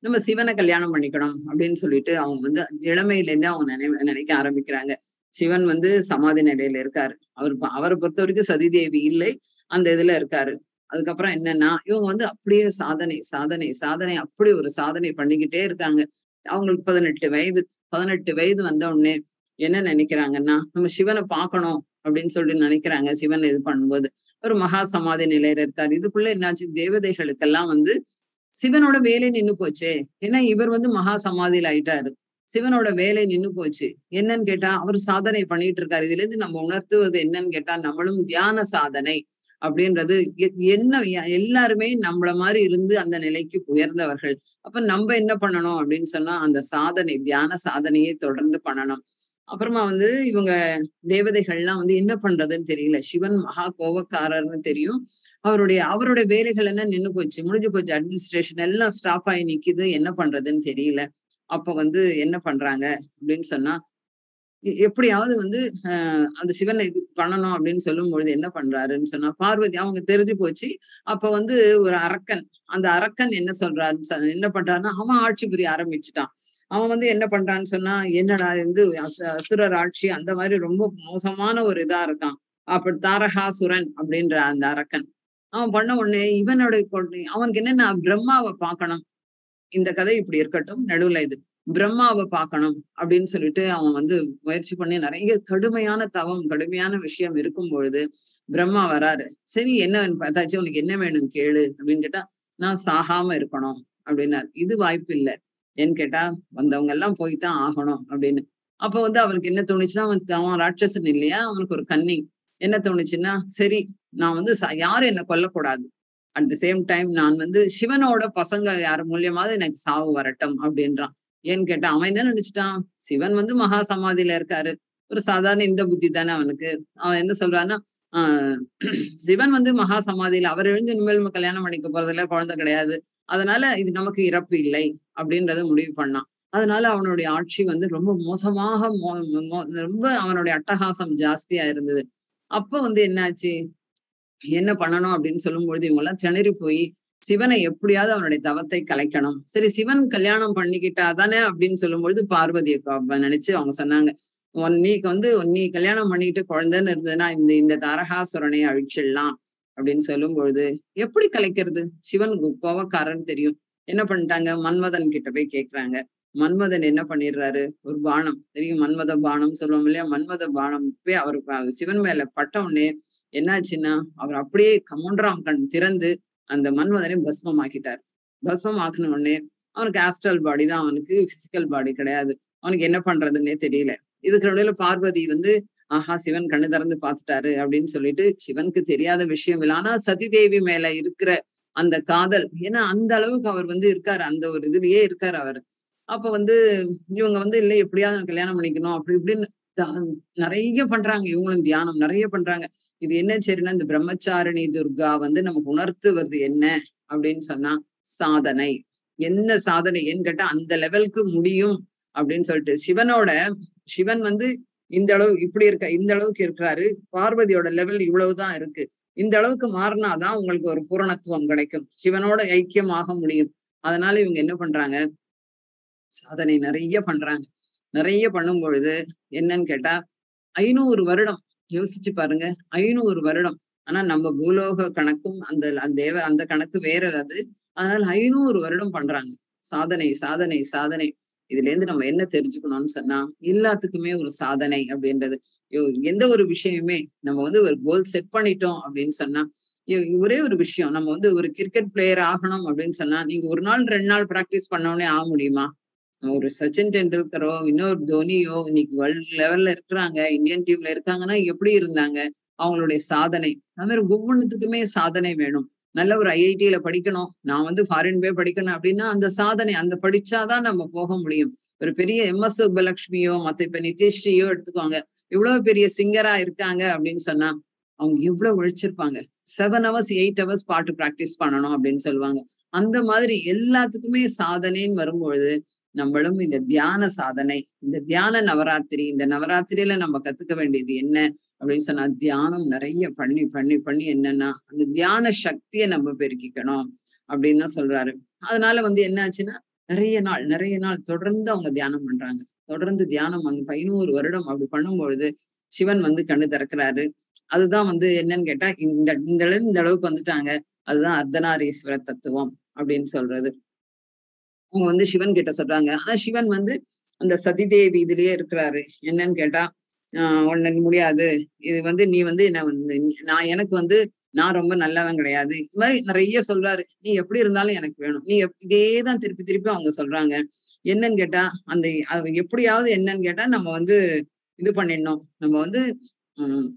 நம்ம சிவனை கல்யாணம் பண்ணிக்கணும் அப்படின்னு சொல்லிட்டு அவங்க வந்து இளமையில இருந்தே அவங்க நினை நினைக்க ஆரம்பிக்கிறாங்க. சிவன் வந்து சமாதி நிலையில இருக்காரு. அவர் அவரை பொறுத்த வரைக்கும் சதிதேவி இல்லை. அந்த இதுல இருக்காரு. அதுக்கப்புறம் என்னன்னா இவங்க வந்து அப்படியே சாதனை சாதனை சாதனை அப்படி ஒரு சாதனை பண்ணிக்கிட்டே இருக்காங்க. அவங்களுக்கு பதினெட்டு வயது பதினெட்டு வயது வந்த உடனே என்ன நினைக்கிறாங்கன்னா நம்ம சிவனை பார்க்கணும் அப்படின்னு சொல்லிட்டு நினைக்கிறாங்க சிவன் இது பண்ணும்போது. ஒரு மகா சமாதி நிலையில இருக்காரு. இதுக்குள்ள என்னாச்சு? தேவதைகளுக்கெல்லாம் வந்து சிவனோட வேலை நின்னு போச்சே. ஏன்னா இவர் வந்து மகா சமாதியில ஆயிட்டாரு. சிவனோட வேலை நின்னு போச்சு. என்னன்னு கேட்டா அவர் சாதனை பண்ணிட்டு இருக்காரு. இதுல இருந்து நம்ம உணர்த்துவது என்னன்னு கேட்டா நம்மளும் தியான சாதனை. அப்படின்றது என்ன எல்லாருமே நம்மள மாதிரி இருந்து அந்த நிலைக்கு உயர்ந்தவர்கள். அப்ப நம்ம என்ன பண்ணணும் அப்படின்னு சொன்னா அந்த சாதனை தியான சாதனையை தொடர்ந்து பண்ணணும். அப்புறமா வந்து இவங்க தேவதைகள்லாம் வந்து என்ன பண்றதுன்னு தெரியல. சிவன் மகா கோபக்காரர்னு தெரியும். அவருடைய அவருடைய வேலைகள் என்ன நின்னு போச்சு? முடிஞ்சு போச்சு. அட்மினிஸ்ட்ரேஷன் எல்லாம் ஸ்டாப் ஆகி நிக்குது. என்ன பண்றதுன்னு தெரியல. அப்ப வந்து என்ன பண்றாங்க அப்படின்னு சொன்னா எப்படியாவது வந்து ஆஹ் அந்த சிவனை இது பண்ணணும் அப்படின்னு சொல்லும் பொழுது என்ன பண்றாருன்னு சொன்னா பார்வதி அவங்க தெரிஞ்சு போச்சு. அப்ப வந்து ஒரு அரக்கன் அந்த அரக்கன் என்ன சொல்றாருன்னு சொ- என்ன பண்றாருன்னா அவன் ஆட்சி புரிய ஆரம்பிச்சுட்டான். அவன் வந்து என்ன பண்றான்னு சொன்னா என்னடா வந்து அசுரர் ஆட்சி அந்த மாதிரி ரொம்ப மோசமான ஒரு இதா இருக்கான். அப்ப தாரகாசுரன் அப்படின்ற அந்த அரக்கன். அவன் பண்ண உடனே இவனோட அவனுக்கு என்னன்னா பிரம்மாவை பார்க்கணும்? இந்த கதை இப்படி இருக்கட்டும் நடுவுல இது. பிரம்மாவை பார்க்கணும் அப்படின்னு சொல்லிட்டு அவன் வந்து முயற்சி பண்ணி நிறைய கடுமையான தவம் கடுமையான விஷயம் இருக்கும் பொழுது பிரம்மா வராரு. சரி என்ன வேணும்? பார்த்தாச்சு உனக்கு என்ன வேணும்? கேளு அப்படின்னு கேட்டா நான் சாகாம இருக்கணும் அப்படின்னாரு. இது வாய்ப்பு இல்லை. ஏன்னு கேட்டா வந்தவங்க எல்லாம் போய்தான் ஆகணும் அப்படின்னு. அப்ப வந்து அவருக்கு என்ன தோணுச்சுன்னா அவனுக்கு அவன் ராட்சசன் இல்லையா? அவனுக்கு ஒரு கன்னிங் என்ன தோணுச்சுன்னா சரி நான் வந்து யாரும் என்ன கொல்லக்கூடாது. அட் த சேம் டைம் நான் வந்து சிவனோட பசங்க யார் மூலியமாவது எனக்கு சாவு வரட்டும் அப்படின்றான். ஏன்னு கேட்டா அவன் என்ன நினைச்சிட்டான்? சிவன் வந்து மகா சமாதியில இருக்காரு. ஒரு சாதாரண இந்த புத்தி தானே அவனுக்கு. அவன் என்ன சொல்றான்னா ஆஹ் சிவன் வந்து மகா சமாதியில அவர் எழுந்து இனிமேல் நம்ம கல்யாணம் பண்ணிக்க போறதுல குழந்தை கிடையாது. அதனால இது நமக்கு இறப்பு இல்லை அப்படின்றத முடிவு பண்ணான். அதனால அவனுடைய ஆட்சி வந்து ரொம்ப மோசமாக மோ- மோ- ரொம்ப அவனுடைய அட்டகாசம் ஜாஸ்தியா இருந்தது. அப்ப வந்து என்னாச்சு? என்ன பண்ணணும் அப்படின்னு சொல்லும்பொழுது இவங்க எல்லாம் திணறி போய் சிவனை எப்படியாவது அவனுடைய தவத்தை கலைக்கணும். சரி சிவன் கல்யாணம் பண்ணிக்கிட்டா தானே அப்படின்னு சொல்லும்பொழுது பார்வதியை நினைச்சு அவங்க சொன்னாங்க உன் நீக்கு வந்து நீ கல்யாணம் பண்ணிட்டு குழந்தைன்னு இருந்ததுன்னா இந்த இந்த தாரகாசுரனை அழிச்சிடலாம். அப்படின்னு சொல்லும் பொழுது எப்படி கலைக்கிறது? சிவன் கு- கோவக்காரன் தெரியும். என்ன பண்ணிட்டாங்க? மன்மதன் கிட்ட போய் கேக்குறாங்க. மன்மதன் என்ன பண்ணிடுறாரு? ஒரு பானம். தெரியும்? மன்மத பானம் சொல்லுவோம் இல்லையா? மன்மத பானம் போய் அவருக்கு சிவன் மேல பட்ட உடனே என்னாச்சுன்னா அவர் அப்படியே கமுன்றாம் கண் திறந்து அந்த மன்மதனை பஸ்மம் ஆக்கிட்டார் பஸ்மம் ஆக்கின உடனே அவனுக்கு ஆஸ்ட்ரல் பாடி தான் அவனுக்கு பிசிக்கல் பாடி கிடையாது. அவனுக்கு என்ன பண்றதுன்னே தெரியல. இதுக்கு நடுவுல பார்வதி வந்து ஆஹா சிவன் கண்ணு திறந்து பார்த்துட்டாரு அப்படின்னு சொல்லிட்டு சிவனுக்கு தெரியாத விஷயம் இல்லை. ஆனா சதிதேவி மேல இருக்கிற அந்த காதல் ஏன்னா அந்த அளவுக்கு அவர் வந்து இருக்காரு. அந்த ஒரு இதுலயே இருக்காரு அவர். அப்ப வந்து இவங்க வந்து இல்ல எப்படியாவது கல்யாணம் பண்ணிக்கணும். அப்படி இப்படின்னு த- நிறைய பண்றாங்க. இவங்களும் தியானம் நிறைய பண்றாங்க. இது என்ன சரின்னா இந்த பிரம்மச்சாரிணி துர்கா வந்து நமக்கு உணர்த்துவது என்ன? அப்படின்னு சொன்னா சாதனை. என்ன சாதனை ஏன்னு கேட்டா அந்த லெவலுக்கு முடியும் அப்படின்னு சொல்லிட்டு. சிவனோட சிவன் வந்து இந்த அளவு இப்படி இருக்க இந்த அளவுக்கு இருக்கிறாரு. பார்வதியோட லெவல் இவ்வளவுதான் இருக்கு. இந்த அளவுக்கு மாறினாதான் உங்களுக்கு ஒரு பூரணத்துவம் கிடைக்கும். சிவனோட ஐக்கியமாக முடியும். அதனால இவங்க என்ன பண்றாங்க? சாதனை நிறைய பண்றாங்க. நிறைய பண்ணும் பொழுது என்னன்னு கேட்டா ஐநூறு வருடம் யோசிச்சு பாருங்க. ஐநூறு வருடம். ஆனா நம்ம பூலோக கணக்கும் அந்த அந்த தேவ அந்த கணக்கு வேற அது. அதனால ஐநூறு வருடம் பண்றாங்க. சாதனை சாதனை சாதனை. இதுல இருந்து நம்ம என்ன தெரிஞ்சுக்கணும்னு சொன்னா எல்லாத்துக்குமே ஒரு சாதனை அப்படின்றது. எந்த ஒரு விஷயமே நம்ம வந்து ஒரு கோல் செட் பண்ணிட்டோம் அப்படின்னு சொன்னா ஒரே ஒரு விஷயம். நம்ம வந்து ஒரு கிரிக்கெட் பிளேயர் ஆகணும் அப்படின்னு சொன்னா நீங்க ஒரு நாள் ரெண்டு நாள் பிராக்டிஸ் பண்ண ஆக முடியுமா? ஒரு சச்சின் டெண்டுல்கரோ இன்னொரு தோனியோ இன்னைக்கு வேர்ல்ட் லெவல்ல இருக்கிறாங்க இந்தியன் டீம்ல இருக்காங்கன்னா எப்படி இருந்தாங்க? அவங்களுடைய சாதனை. அது மாதிரி ஒவ்வொன்றுத்துக்குமே சாதனை வேணும். நல்ல ஒரு ஐஐடியில படிக்கணும். நான் வந்து ஃபாரின் போய் படிக்கணும் அப்படின்னா அந்த சாதனை அந்த படிச்சாதான் நம்ம போக முடியும். ஒரு பெரிய எம் எஸ் சுப்பலட்சுமியோ மத்த இப்ப நித்யஸ்ரீயோ எடுத்துக்கோங்க. இவ்வளவு பெரிய சிங்கரா இருக்காங்க அப்படின்னு சொன்னா அவங்க எவ்வளவு உழைச்சிருப்பாங்க செவன் ஹவர்ஸ் எயிட் ஹவர்ஸ் பாட்டு ப்ராக்டிஸ் பண்ணணும் அப்படின்னு சொல்லுவாங்க. அந்த மாதிரி எல்லாத்துக்குமே சாதனைன்னு வரும்பொழுது நம்மளும் இந்த தியான சாதனை இந்த தியான நவராத்திரி இந்த நவராத்திரியில நம்ம கத்துக்க வேண்டியது என்ன அப்படின்னு சொன்னா தியானம் நிறைய பண்ணி பண்ணி பண்ணி என்னன்னா அந்த தியான சக்தியை நம்ம பெருக்கிக்கணும் அப்படின்னு தான் சொல்றாரு. அதனால வந்து என்ன ஆச்சுன்னா நிறைய நாள் நிறைய நாள் தொடர்ந்து அவங்க தியானம் பண்றாங்க. தொடர்ந்து தியானம் வந்து பதினோரு வருடம் அப்படி பண்ணும்பொழுது சிவன் வந்து கண்ணு திறக்கிறாரு. அதுதான் வந்து என்னன்னு கேட்டா இந்த இந்த இந்த அளவுக்கு வந்துட்டாங்க. அதுதான் அர்த்தநாரீஸ்வர தத்துவம் அப்படின்னு சொல்றது. அவங்க வந்து சிவன் கிட்ட சொல்றாங்க. ஆனா சிவன் வந்து அந்த சதிதேவி இதுலயே இருக்கிறாரு. என்னன்னு கேட்டா ஆஹ் உன்ன முடியாது. இது வந்து நீ வந்து என்ன வந்து நான் எனக்கு வந்து நான் ரொம்ப நல்லவன் கிடையாது. இது மாதிரி நிறைய சொல்றாரு. நீ எப்படி இருந்தாலும் எனக்கு வேணும். நீ இதேதான் திருப்பி திருப்பி அவங்க சொல்றாங்க. என்னன்னு கேட்டா அந்த எப்படியாவது என்னன்னு கேட்டா நம்ம வந்து இது பண்ணிடணும். நம்ம வந்து உம்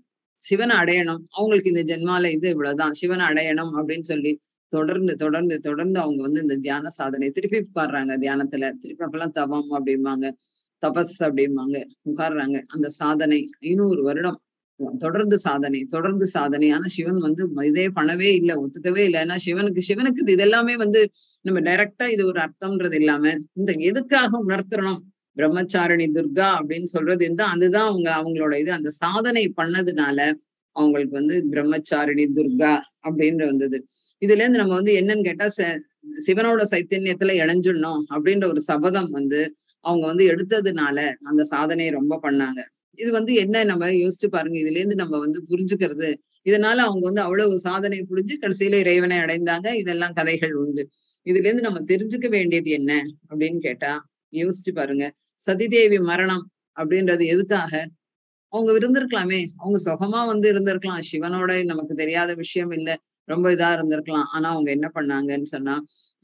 சிவனை அடையணும். அவங்களுக்கு இந்த ஜென்மால இது இவ்வளவுதான். சிவனை அடையணும் அப்படின்னு சொல்லி தொடர்ந்து தொடர்ந்து தொடர்ந்து அவங்க வந்து இந்த தியான சாதனை திருப்பி உட்கார்றாங்க தியானத்துல திருப்பி அப்பெல்லாம் தவம் அப்படிம்பாங்க தபஸ் அப்படிம்பாங்க உட்கார்றாங்க. அந்த சாதனை ஐநூறு வருடம் தொடர்ந்து சாதனை தொடர்ந்து சாதனை. ஆனா சிவன் வந்து இதே பண்ணவே இல்லை ஒத்துக்கவே இல்லை. ஏன்னா சிவனுக்கு சிவனுக்கு இது எல்லாமே வந்து நம்ம டைரக்டா இது ஒரு அர்த்தம்ன்றது இல்லாம இந்த எதுக்காக உணர்த்தணும் பிரம்மச்சாரிணி துர்கா அப்படின்னு சொல்றது இந்த அதுதான் அவங்க அவங்களோட இது. அந்த சாதனை பண்ணதுனால அவங்களுக்கு வந்து பிரம்மச்சாரிணி துர்கா அப்படின்ற வந்தது. இதுல இருந்து நம்ம வந்து என்னன்னு கேட்டா ச- சிவனோட சைத்தன்யத்துல இணைஞ்சிடணும் அப்படின்ற ஒரு சபதம் வந்து அவங்க வந்து எடுத்ததுனால அந்த சாதனையை ரொம்ப பண்ணாங்க. இது வந்து என்ன நம்ம யோசிச்சு பாருங்க இதுல இருந்து நம்ம வந்து புரிஞ்சுக்கிறது. இதனால அவங்க வந்து அவ்வளவு சாதனை புரிஞ்சு கடைசியில இறைவனை அடைந்தாங்க. இதெல்லாம் கதைகள் உண்டு. இதுல இருந்து நம்ம தெரிஞ்சுக்க வேண்டியது என்ன அப்படின்னு கேட்டா யோசிச்சு பாருங்க. சதிதேவி மரணம் அப்படின்றது எதுக்காக? அவங்க இருந்திருக்கலாமே. அவங்க சுகமா வந்து இருந்திருக்கலாம். சிவனோட நமக்கு தெரியாத விஷயம் இல்ல. ரொம்ப இதா இருந்திருக்கலாம். ஆனா அவங்க என்ன பண்ணாங்கன்னு சொன்னா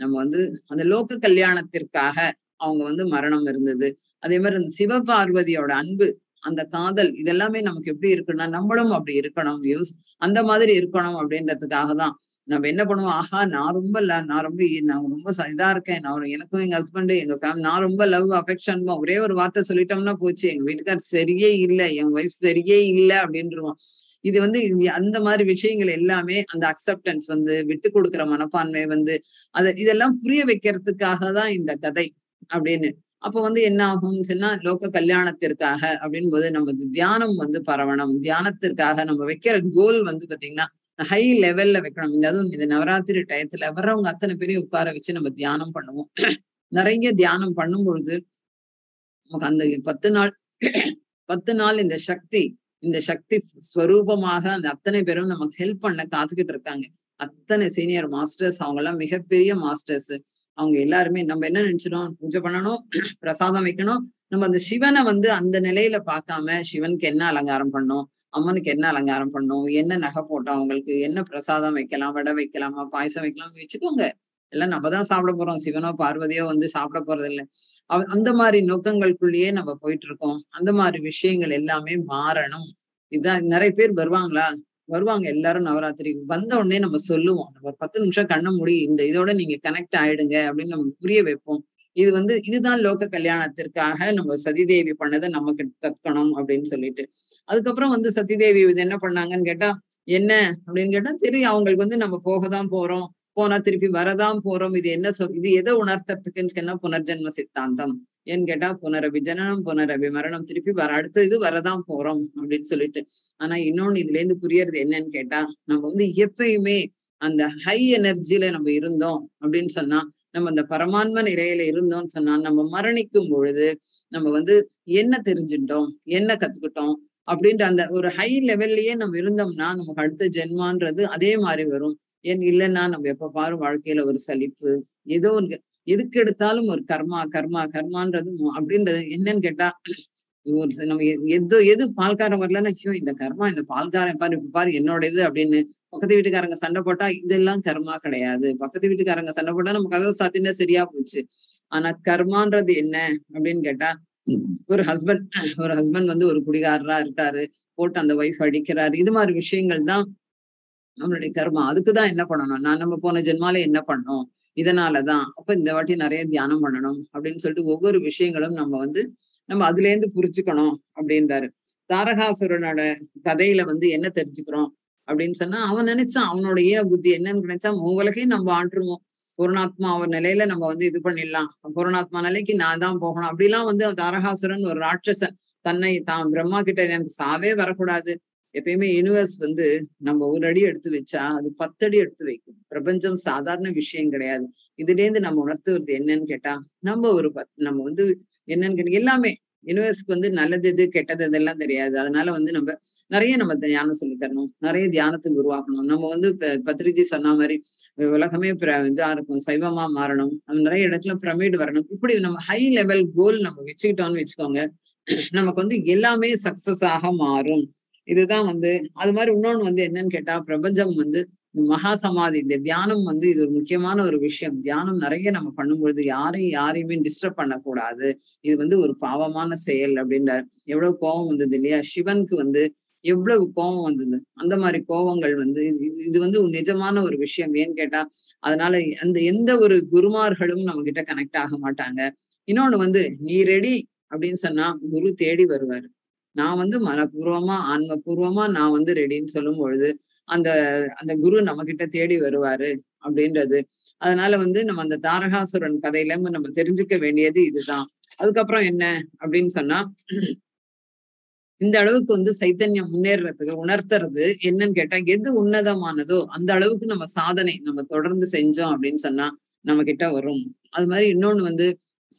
நம்ம வந்து அந்த லோக கல்யாணத்திற்காக அவங்க வந்து மரணம் இருந்தது. அதே மாதிரி அந்த சிவபார்வதியோட அன்பு அந்த காதல் இதெல்லாமே நமக்கு எப்படி இருக்குன்னா நம்மளும் அப்படி இருக்கணும். யூஸ் அந்த மாதிரி இருக்கணும் அப்படின்றதுக்காக தான். நம்ம என்ன பண்ணுவோம்? ஆஹா நான் ரொம்ப நான் ரொம்ப நான் ரொம்ப இதா இருக்கேன். நான் எனக்கும் எங்க ஹஸ்பண்ட் எங்க ஃபேமிலி நான் ரொம்ப லவ் அஃபெக்ஷன் ஒரே ஒரு வார்த்தை சொல்லிட்டோம்னா போச்சு. எங்க வீட்டுக்கார் சரியே இல்ல என் ஒய்ஃப் சரியே இல்ல அப்படின்றவோம் இது வந்து அந்த மாதிரி விஷயங்கள் எல்லாமே அந்த அக்செப்டன்ஸ் வந்து விட்டு கொடுக்கிற மனப்பான்மை வந்து அத இதெல்லாம் புரிய வைக்கிறதுக்காக தான் இந்த கதை அப்படின்னு. அப்ப வந்து என்ன ஆகும்னு சொன்னா லோக கல்யாணத்திற்காக அப்படின் போது நம்ம தியானம் வந்து பரவணும். தியானத்திற்காக நம்ம வைக்கிற கோல் வந்து பாத்தீங்கன்னா ஹை லெவல்ல வைக்கணும். இந்த அதுவும் இந்த நவராத்திரி டயத்துல வர்றவங்க அத்தனை பேரையும் உட்கார வச்சு நம்ம தியானம் பண்ணுவோம். நிறைய தியானம் பண்ணும் பொழுது நமக்கு அந்த பத்து நாள் பத்து நாள் இந்த சக்தி இந்த சக்தி ஸ்வரூபமாக அந்த அத்தனை பேரும் நமக்கு ஹெல்ப் பண்ண காத்துக்கிட்டு இருக்காங்க. அத்தனை சீனியர் மாஸ்டர்ஸ் அவங்க எல்லாம் மிகப்பெரிய மாஸ்டர்ஸ் அவங்க எல்லாருமே நம்ம என்ன நினைச்சிடும் பூஜை பண்ணணும் <clears throat> பிரசாதம் வைக்கணும். நம்ம அந்த சிவனை வந்து அந்த நிலையில பார்க்காம சிவனுக்கு என்ன அலங்காரம் பண்ணும்? அம்மனுக்கு என்ன அலங்காரம் பண்ணும்? என்ன நகை போட்டோம் அவங்களுக்கு? என்ன பிரசாதம் வைக்கலாம்? வடை வைக்கலாமா? பாயசம் வைக்கலாம்? வச்சுக்கோங்க. எல்லாம் நம்ம தான் சாப்பிட போறோம். சிவனோ பார்வதியோ வந்து சாப்பிட போறது இல்லை அந்த மாதிரி நோக்கங்களுக்குள்ளேயே நம்ம போயிட்டு இருக்கோம் அந்த மாதிரி விஷயங்கள் எல்லாமே மாறணும். இதுதான் நிறைய பேர் வருவாங்களா? வருவாங்க எல்லாரும் நவராத்திரிக்கு. வந்த உடனே நம்ம சொல்லுவோம். நம்ம ஒரு பத்து நிமிஷம் கண்ண மூடி இந்த இதோட நீங்க கனெக்ட் ஆயிடுங்க அப்படின்னு நம்ம புரிய வைப்போம். இது வந்து இதுதான் லோக கல்யாணத்திற்காக நம்ம சதிதேவி பண்ணதை நமக்கு கத்துக்கணும் அப்படின்னு சொல்லிட்டு. அதுக்கப்புறம் வந்து சதிதேவி இது என்ன பண்ணாங்கன்னு கேட்டா என்ன? அப்படின்னு கேட்டா தெரியும். அவங்களுக்கு வந்து நம்ம போகதான் போறோம். போனா திருப்பி வரதான் போறோம். இது என்ன சொல் இது எதை உணர்த்தறதுக்குன்னு சொன்னா புனர்ஜென்ம சித்தாந்தம். ஏன்னு கேட்டா புனரபி ஜனனம் புனரபி மரணம் திருப்பி வர அடுத்த இது வரதான் போறோம் அப்படின்னு சொல்லிட்டு. ஆனா இன்னொன்னு இதுல இருந்து புரியறது என்னன்னு கேட்டா நம்ம வந்து எப்பயுமே அந்த ஹை எனர்ஜில நம்ம இருந்தோம் அப்படின்னு சொன்னா நம்ம அந்த பரமான்ம நிலையில இருந்தோம்னு சொன்னா நம்ம மரணிக்கும் பொழுது நம்ம வந்து என்ன தெரிஞ்சுட்டோம் என்ன கத்துக்கிட்டோம் அப்படின்ற அந்த ஒரு ஹை லெவல்லயே நம்ம இருந்தோம்னா நமக்கு அடுத்த ஜென்மான்றது அதே மாதிரி வரும். ஏன் இல்லைன்னா நம்ம எப்ப பாரு வாழ்க்கையில ஒரு சலிப்பு ஏதோ ஒரு எதுக்கு எடுத்தாலும் ஒரு கர்மா கர்மா கர்மான்றது அப்படின்றது என்னன்னு கேட்டா ஒரு நம்ம எது எது பால்காரன் வரலன்னா ஐயோ இந்த கர்மா இந்த பால்காரன் பாரு இப்ப பாரு என்னோட இது அப்படின்னு பக்கத்து வீட்டுக்காரங்க சண்டை போட்டா இதெல்லாம் கர்மா கிடையாது. பக்கத்து வீட்டுக்காரங்க சண்டை போட்டா நம்ம கதவை சாத்தினா சரியா போச்சு. ஆனா கர்மான்றது என்ன அப்படின்னு கேட்டா ஒரு ஹஸ்பண்ட் ஒரு ஹஸ்பண்ட் வந்து ஒரு குடிகாரரா இருக்காரு. போட்டு அந்த ஒய்ஃப் அடிக்கிறாரு. இது மாதிரி விஷயங்கள் தான் நம்மளுடைய கர்மா அதுக்குதான் என்ன பண்ணணும்? நான் நம்ம போன ஜென்மால என்ன பண்ணோம்? இதனாலதான். அப்ப இந்த வாட்டி நிறைய தியானம் பண்ணணும் அப்படின்னு சொல்லிட்டு ஒவ்வொரு விஷயங்களும் நம்ம வந்து நம்ம அதுல இருந்து புரிச்சுக்கணும் அப்படின்றாரு. தாரகாசுரனோட கதையில வந்து என்ன தெரிஞ்சுக்கிறோம் அப்படின்னு சொன்னா அவன் நினைச்சான் அவனோட ஈர புத்தி என்னன்னு நினைச்சா மூவலகையும் நம்ம ஆற்றுவோம் பூர்ணாத்மா அவர் நிலையில நம்ம வந்து இது பண்ணிடலாம். பூர்ணாத்மா நிலைக்கு நான் தான் போகணும். அப்படிலாம் வந்து தாரகாசுரன் ஒரு ராட்சசன். தன்னை தான் பிரம்மா கிட்ட எனக்கு சாவே வரக்கூடாது. எப்பயுமே யூனிவர்ஸ் வந்து நம்ம ஒரு அடி எடுத்து வச்சா அது பத்தடி எடுத்து வைக்கும். பிரபஞ்சம் சாதாரண விஷயம் கிடையாது. இதுல இருந்து நம்ம உணர்த்துவது என்னன்னு கேட்டா நம்ம ஒரு பத் நம்ம வந்து என்னன்னு கேட்டா எல்லாமே யூனிவர்ஸ்க்கு வந்து நல்லது எது கெட்டது இதெல்லாம் தெரியாது. அதனால வந்து நம்ம நிறைய நம்ம தியானம் சொல்லி தரணும். நிறைய தியானத்துக்கு உருவாக்கணும். நம்ம வந்து பத்ரிஜி சொன்ன மாதிரி உலகமே பிர- இதா இருக்கும். சைவமா மாறணும். நிறைய இடத்துல பிரமிடு வரணும். இப்படி நம்ம ஹை லெவல் கோல் நம்ம வச்சுக்கிட்டோம்னு வச்சுக்கோங்க நமக்கு வந்து எல்லாமே சக்சஸ் ஆக மாறும். இதுதான் வந்து அது மாதிரி இன்னொன்னு வந்து என்னன்னு கேட்டா பிரபஞ்சம் வந்து இந்த மகா சமாதி இந்த தியானம் வந்து இது ஒரு முக்கியமான ஒரு விஷயம். தியானம் நிறைய நம்ம பண்ணும்பொழுது யாரையும் யாரையுமே டிஸ்டர்ப் பண்ணக்கூடாது. இது வந்து ஒரு பாவமான செயல் அப்படின்றார். எவ்வளவு கோபம் வந்தது இல்லையா? சிவனுக்கு வந்து எவ்வளவு கோபம் வந்தது? அந்த மாதிரி கோபங்கள் வந்து இது வந்து நிஜமான ஒரு விஷயம். ஏன்னு கேட்டா அதனால அந்த எந்த ஒரு குருமார்களும் நம்ம கிட்ட கனெக்ட் ஆக மாட்டாங்க. இன்னொன்னு வந்து நீ ரெடி அப்படின்னு சொன்னா குரு தேடி வருவாரு. நான் வந்து மனப்பூர்வமா ஆன்மபூர்வமா நான் வந்து ரெடின்னு சொல்லும் பொழுது அந்த அந்த குரு நம்ம கிட்ட தேடி வருவாரு அப்படின்றது. அதனால வந்து நம்ம அந்த தாரகாசுரன் கதையில நம்ம தெரிஞ்சுக்க வேண்டியது இதுதான். அதுக்கப்புறம் என்ன அப்படின்னு சொன்னா இந்த அளவுக்கு வந்து சைத்தன்யம் முன்னேறதுக்கு உணர்த்துறது என்னன்னு கேட்டா எது உன்னதமானதோ அந்த அளவுக்கு நம்ம சாதனை நம்ம தொடர்ந்து செஞ்சோம் அப்படின்னு சொன்னா நம்ம கிட்ட வரும். அது மாதிரி இன்னொன்னு வந்து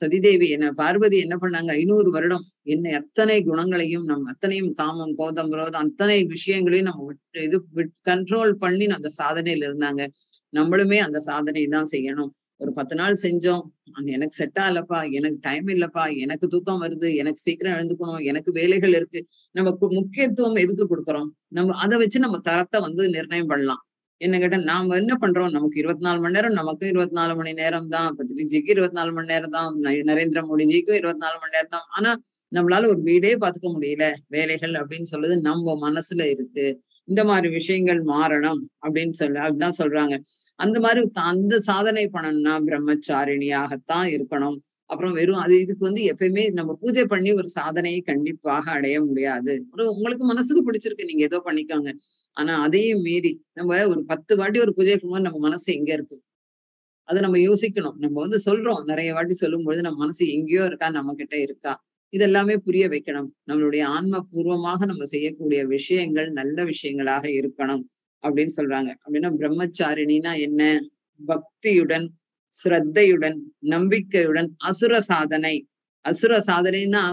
சதிதேவி என்ன பார்வதி என்ன பண்ணாங்க? ஐநூறு வருடம். என்ன எத்தனை குணங்களையும் நம்ம அத்தனையும் காமம் கோதம் அத்தனை விஷயங்களையும் நம்ம விட்டு இது கண்ட்ரோல் பண்ணி அந்த சாதனையில இருந்தாங்க. நம்மளுமே அந்த சாதனை தான் செய்யணும். ஒரு பத்து நாள் செஞ்சோம். எனக்கு செட் இல்லப்பா. எனக்கு டைம் இல்லப்பா. எனக்கு தூக்கம் வருது. எனக்கு சீக்கிரம் எழுந்துக்கணும். எனக்கு வேலைகள் இருக்கு. நம்ம கு- முக்கியத்துவம் எதுக்கு கொடுக்குறோம்? நம்ம அதை வச்சு நம்ம தரத்தை வந்து நிர்ணயம் பண்ணலாம். என்ன கேட்டா நாம என்ன பண்றோம்? நமக்கு இருபத்தி நாலு மணி நேரம் நமக்கு இருபத்தி நாலு மணி நேரம் தான். பத்ரிஜிக்கு இருபத்தி நாலு மணி நேரம் தான் நரேந்திர மோடிஜிக்கும் இருபத்தி நாலு மணி நேரம் தான். ஆனா நம்மளால ஒரு வீடே பாத்துக்க முடியல வேலைகள் அப்படின்னு சொல்றது நம்ம மனசுல இருக்கு. இந்த மாதிரி விஷயங்கள் மாறணும் அப்படின்னு சொல்லி அப்படிதான் சொல்றாங்க. அந்த மாதிரி அந்த சாதனை பண்ணணும்னா பிரம்மச்சாரிணியாகத்தான் இருக்கணும். அப்புறம் வெறும் அது இதுக்கு வந்து எப்பயுமே நம்ம பூஜை பண்ணி ஒரு சாதனையை கண்டிப்பாக அடைய முடியாது. ஒரு உங்களுக்கு மனசுக்கு பிடிச்சிருக்கு நீங்க ஏதோ பண்ணிக்கோங்க. ஆனா அதையும் மீறி நம்ம ஒரு பத்து வாட்டி ஒரு பூஜை பண்ணும்போது நம்ம மனசு எங்க இருக்கு? அதை நம்ம யோசிக்கணும். நம்ம வந்து சொல்றோம். நிறைய வாட்டி சொல்லும் பொழுது நம்ம மனசு எங்கேயோ இருக்கா? நம்ம கிட்ட இருக்கா? இதெல்லாமே புரிய வைக்கணும். நம்மளுடைய ஆன்ம பூர்வமாக நம்ம செய்யக்கூடிய விஷயங்கள் நல்ல விஷயங்களாக இருக்கணும் அப்படின்னு சொல்றாங்க. அப்படின்னா பிரம்மச்சாரிணினா என்ன? பக்தியுடன் ஸ்ரத்தையுடன் நம்பிக்கையுடன் அசுர சாதனை. அசுர சாதனைன்னா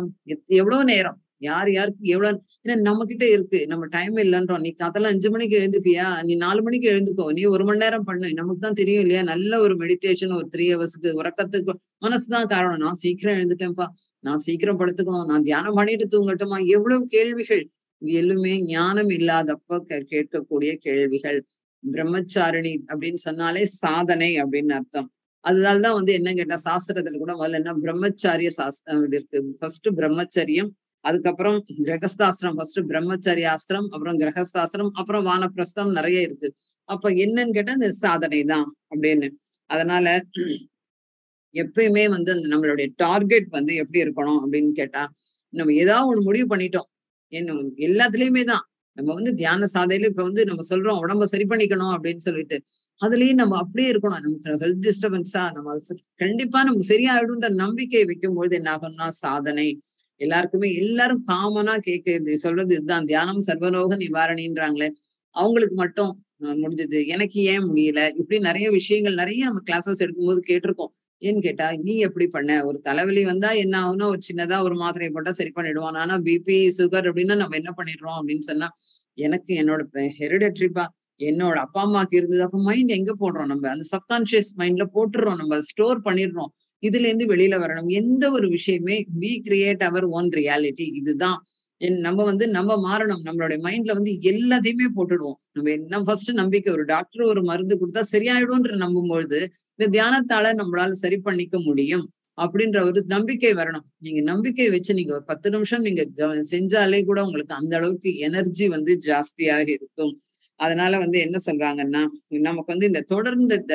எவ்வளவு நேரம்? யார் யாருக்கு எவ்வளவு ஏன்னா நம்ம கிட்ட இருக்கு. நம்ம டைம் இல்லைன்றோம். நீ காத்தெல்லாம் அஞ்சு மணிக்கு எழுந்துப்பியா நீ நாலு மணிக்கு எழுந்துக்கோ. நீ ஒரு மணி நேரம் பண்ணு. நமக்கு தான் தெரியும் இல்லையா? நல்ல ஒரு மெடிடேஷன் ஒரு த்ரீ ஹவர்ஸ்க்கு உறக்கத்துக்கு மனசுதான் காரணம். நான் சீக்கிரம் எழுந்துட்டேன்ப்பா. நான் சீக்கிரம் படுத்துக்கணும். நான் தியானம் பண்ணிட்டு தூங்கட்டுமா எவ்வளவு கேள்விகள்? எல்லுமே ஞானம் இல்லாதப்ப கேட்கக்கூடிய கேள்விகள். பிரம்மச்சாரிணி அப்படின்னு சொன்னாலே சாதனை அப்படின்னு அர்த்தம். அதனால தான் வந்து என்ன கேட்டா சாஸ்திரத்துல கூட முதல்ல என்ன பிரம்மச்சாரிய சாஸ்திரம் இருக்கு. ஃபர்ஸ்ட் பிரம்மச்சரியம் அதுக்கப்புறம் கிரகஸ்தாஸ்திரம். ஃபர்ஸ்ட் பிரம்மச்சரியாஸ்திரம் அப்புறம் கிரகஸ்தாஸ்திரம் அப்புறம் வானப்பிரஸ்தம் நிறைய இருக்கு. அப்ப என்னன்னு கேட்டா இந்த சாதனை தான் அப்படின்னு. அதனால எப்பயுமே வந்து அந்த நம்மளுடைய டார்கெட் வந்து எப்படி இருக்கணும் அப்படின்னு கேட்டா நம்ம ஏதாவது ஒண்ணு முடிவு பண்ணிட்டோம். என்ன எல்லாத்துலயுமே தான். நம்ம வந்து தியான சாதையில இப்ப வந்து நம்ம சொல்றோம் உடம்ப சரி பண்ணிக்கணும் அப்படின்னு சொல்லிட்டு. அதுலயும் நம்ம அப்படியே இருக்கணும். நமக்கு ஹெல்த் டிஸ்டர்பன்ஸா நம்ம கண்டிப்பா நமக்கு சரியாயிடும்ன்ற நம்பிக்கை வைக்கும் பொழுது என்ன ஆகும்னா சாதனை. எல்லாருக்குமே எல்லாரும் காமனா கேட்க சொல்றது இதுதான் தியானம் சர்வலோக நிவாரணின்றாங்களே அவங்களுக்கு மட்டும் முடிஞ்சது எனக்கு ஏன் முடியல? இப்படி நிறைய விஷயங்கள் நிறைய நம்ம கிளாஸஸ் எடுக்கும்போது கேட்டிருக்கோம். ஏன்னு கேட்டா நீ எப்படி பண்ண? ஒரு தலைவலி வந்தா என்ன ஆகும்னா ஒரு சின்னதா ஒரு மாத்திரையை போட்டா சரி பண்ணிடுவான். ஆனா பிபி சுகர் அப்படின்னா நம்ம என்ன பண்ணிடுறோம்? அப்படின்னு சொன்னா எனக்கு என்னோட ஹெரிடட்ரிப்பா என்னோட அப்பா அம்மாக்கு இருந்தது. அப்ப மைண்ட் எங்க போடுறோம் நம்ம? அந்த சப்கான்சியஸ் மைண்ட்ல போட்டுடுறோம் நம்ம. ஸ்டோர் பண்ணிடுறோம். இதுல இருந்து வெளியில வரணும். எந்த ஒரு விஷயமே we create our own reality இதுதான். நம்ம வந்து நம்ம மாறணும். நம்மளுடைய மைண்ட்ல வந்து எல்லாத்தையுமே போட்டுடுவோம். நம்ம என்ன ஃபர்ஸ்ட் நம்பிக்கை ஒரு டாக்டர் ஒரு மருந்து கொடுத்தா சரியாயிடும்ன்ற நம்பும்பொழுது இந்த தியானத்தால நம்மளால சரி பண்ணிக்க முடியும் அப்படின்ற ஒரு நம்பிக்கை வரணும். நீங்க நம்பிக்கை வச்சு நீங்க ஒரு பத்து நிமிஷம் நீங்க செஞ்சாலே கூட உங்களுக்கு அந்த அளவுக்கு எனர்ஜி வந்து ஜாஸ்தியாக இருக்கும். அதனால வந்து என்ன சொல்றாங்கன்னா நமக்கு வந்து இந்த தொடர்ந்து இந்த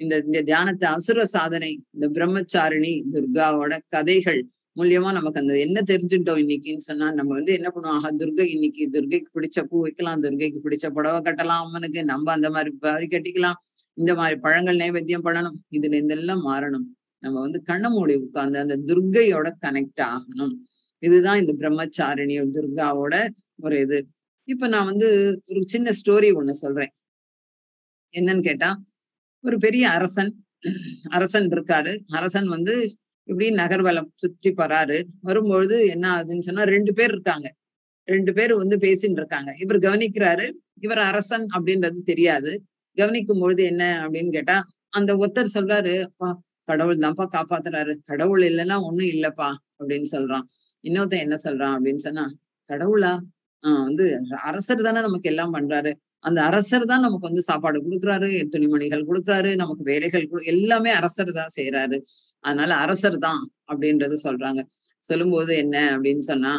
இந்த இந்த தியானத்தை அசுர சாதனை இந்த பிரம்மச்சாரிணி துர்காவோட கதைகள் மூலியமா நமக்கு அந்த என்ன தெரிஞ்சுட்டோம் இன்னைக்குன்னு சொன்னா நம்ம வந்து என்ன பண்ணுவோம்? ஆஹா துர்கை இன்னைக்கு துர்கைக்கு பிடிச்ச பூ வைக்கலாம் துர்கைக்கு பிடிச்ச புடவை கட்டலாம் அம்மனுக்கு நம்ம அந்த மாதிரி பாரி கட்டிக்கலாம் இந்த மாதிரி பழங்கள் நைவேத்தியம் பண்ணணும் இதுல இதெல்லாம் மாறணும். நம்ம வந்து கண்ண மூடி உட்கார்ந்து அந்த துர்கையோட கனெக்ட் ஆகணும். இதுதான் இந்த பிரம்மச்சாரிணி துர்காவோட ஒரு இது. இப்ப நான் வந்து ஒரு சின்ன ஸ்டோரி ஒண்ணு சொல்றேன். என்னன்னு கேட்டா ஒரு பெரிய அரசன் அரசன் இருக்காரு. அரசன் வந்து இப்படி நகர்வலம் சுற்றி போறாரு வரும்பொழுது என்ன ஆகுதுன்னு சொன்னா ரெண்டு பேர் இருக்காங்க. ரெண்டு பேர் வந்து பேசின்னு இருக்காங்க. இவர் கவனிக்கிறாரு இவர் அரசன் அப்படின்றது தெரியாது. கவனிக்கும் பொழுது என்ன அப்படின்னு கேட்டா அந்த ஒருத்தர் சொல்றாரு அப்பா கடவுள் தான்ப்பா காப்பாத்துறாரு. கடவுள் இல்லைன்னா ஒண்ணும் இல்லப்பா அப்படின்னு சொல்றான். இன்னொருத்தன் என்ன சொல்றான் அப்படின்னு சொன்னா கடவுளா ஆஹ் வந்து அரசர் தானே நமக்கு எல்லாம் பண்றாரு. அந்த அரசர் தான் நமக்கு வந்து சாப்பாடு கொடுக்குறாரு துணிமணிகள் கொடுக்குறாரு நமக்கு வேலைகள் எல்லாமே அரசர் தான் செய்யறாரு அதனால அரசர் தான் அப்படின்றது சொல்றாங்க. சொல்லும்போது என்ன அப்படின்னு சொன்னா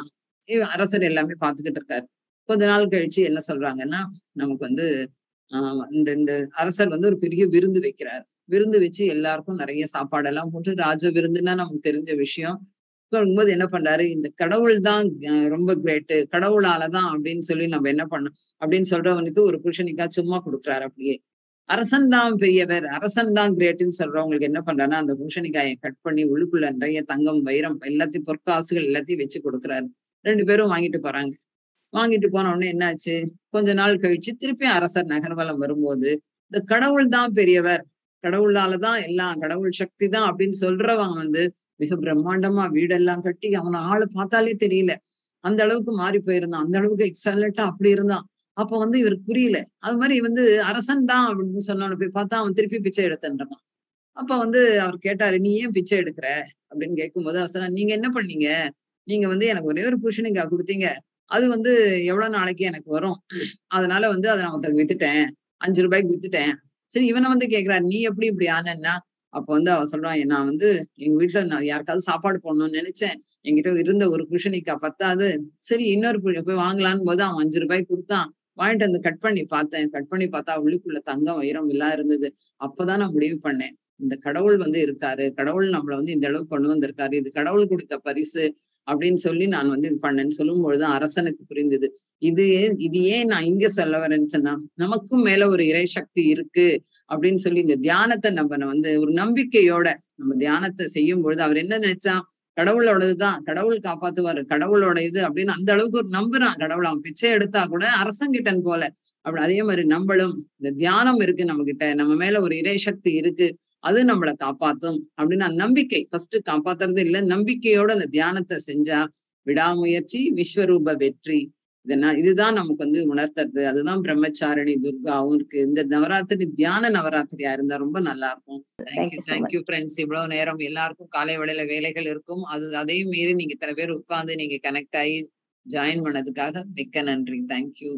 அரசர் எல்லாமே பார்த்துக்கிட்டு இருக்காரு. கொஞ்ச நாள் கழிச்சு என்ன சொல்றாங்கன்னா நமக்கு வந்து ஆஹ் இந்த இந்த அரசர் வந்து ஒரு பெரிய விருந்து வைக்கிறார். விருந்து வச்சு எல்லாருக்கும் நிறைய சாப்பாடெல்லாம் போட்டு ராஜ விருந்துன்னா நமக்கு தெரிஞ்ச விஷயம். போது என்ன பண்றாரு? இந்த கடவுள் தான் ரொம்ப கிரேட்டு கடவுளாலதான் அப்படின்னு சொல்லி நம்ம என்ன பண்ணோம் அப்படின்னு சொல்றவனுக்கு ஒரு புருஷனிக்கா சும்மா கொடுக்குறாரு அப்படியே. அரசன் தான் பெரியவர் அரசன் தான் கிரேட்டுன்னு சொல்றவங்களுக்கு என்ன பண்றாருன்னா அந்த பூஷணிக்காயை கட் பண்ணி உள்ளுக்குள்ள நிறைய தங்கம் வைரம் எல்லாத்தையும் பொற்காசுகள் எல்லாத்தையும் வச்சு கொடுக்குறாரு. ரெண்டு பேரும் வாங்கிட்டு போறாங்க. வாங்கிட்டு போன உடனே என்னாச்சு? கொஞ்ச நாள் கழிச்சு திருப்பி அரசர் நகர்வலம் வரும்போது இந்த கடவுள் தான் பெரியவர் கடவுளாலதான் எல்லாம் கடவுள் சக்தி தான் அப்படின்னு சொல்றவங்க வந்து மிக பிரம்மாண்டமா வீடெல்லாம் கட்டி அவனை ஆளு பார்த்தாலே தெரியல. அந்த அளவுக்கு மாறி போயிருந்தான். அந்த அளவுக்கு எக்ஸலண்டா அப்படி இருந்தான். அப்ப வந்து இவருக்கு புரியல. அது மாதிரி வந்து அரசன் தான் அப்படின்னு சொன்னவன போய் பார்த்தா அவன் திருப்பி பிச்சை எடுத்துன்றான் அப்ப வந்து அவர் கேட்டாரு நீ ஏன் பிச்சை எடுக்கிற? அப்படின்னு கேட்கும்போது அவர் சொன்னா நீங்க என்ன பண்ணீங்க? நீங்க வந்து எனக்கு ஒரே ஒரு புருஷனுக்கா கொடுத்தீங்க. அது வந்து எவ்வளவு நாளைக்கு எனக்கு வரும். அதனால வந்து அதை நான் ஒருத்தருக்கு வித்துட்டேன். அஞ்சு ரூபாய்க்கு வித்துட்டேன். சரி இவனை வந்து கேக்குறாரு நீ எப்படி இப்படி ஆனன்னா அப்ப வந்து அவ சொல்றான் நான் வந்து எங்க வீட்டுல நான் யாருக்காவது சாப்பாடு போடணும்னு நினைச்சேன். என்கிட்ட இருந்த ஒரு புருஷனிக்கா பத்தாது. சரி இன்னொரு போய் வாங்கலான்னு போது அவன் அஞ்சு ரூபாய் கொடுத்தான். வாங்கிட்டு வந்து கட் பண்ணி பார்த்தேன். கட் பண்ணி பார்த்தா உள்ளுக்குள்ள தங்கம் வைரம் எல்லாம் இருந்தது. அப்பதான் நான் முடிவு பண்ணேன். இந்த கடவுள் வந்து இருக்காரு. கடவுள் நம்மள வந்து இந்த அளவுக்கு கொண்டு வந்திருக்காரு. இது கடவுள் கொடுத்த பரிசு அப்படின்னு சொல்லி நான் வந்து இது பண்ணேன்னு சொல்லும் பொழுதுதான் அரசனுக்கு புரிந்தது. இது இது ஏன் நான் இங்க சொல்ல வரேன்னு சொன்னா நமக்கும் மேல ஒரு இறை சக்தி இருக்கு. அப்படின்னு சொல்லி இந்த தியானத்தை நம்ம வந்து ஒரு நம்பிக்கையோட நம்ம தியானத்தை செய்யும் பொழுது அவர் என்ன நினைச்சா கடவுளோடதுதான் கடவுள் காப்பாத்துவாரு கடவுளோட இது அப்படின்னு அந்த அளவுக்கு ஒரு நம்புறான் கடவுள். அவன் பிச்சை எடுத்தா கூட அரசங்கிட்டன் போல. அப்படி அதே மாதிரி நம்மளும் இந்த தியானம் இருக்கு நம்ம கிட்ட நம்ம மேல ஒரு இறை சக்தி இருக்கு அது நம்மளை காப்பாத்தும் அப்படின்னு நம்பிக்கை. ஃபர்ஸ்ட் காப்பாத்துறது இல்ல நம்பிக்கையோட அந்த தியானத்தை செஞ்சா விடாமுயற்சி விஸ்வரூப வெற்றி இதெல்லாம் இதுதான் நமக்கு வந்து உணர்த்துறது. அதுதான் பிரம்மச்சாரணி துர்காவும் இருக்கு. இந்த நவராத்திரி தியான நவராத்திரியா இருந்தா ரொம்ப நல்லா இருக்கும். தேங்க்யூ தேங்க்யூ ஃப்ரெண்ட்ஸ் இவ்வளவு நேரம் எல்லாருக்கும் காலை வேளையில வேலைகள் இருக்கும். அது அதையும் மீறி நீங்க இத்தனை பேர் உட்கார்ந்து நீங்க கனெக்ட் ஆகி ஜாயின் பண்ணதுக்காக மிக்க நன்றி. தேங்க்யூ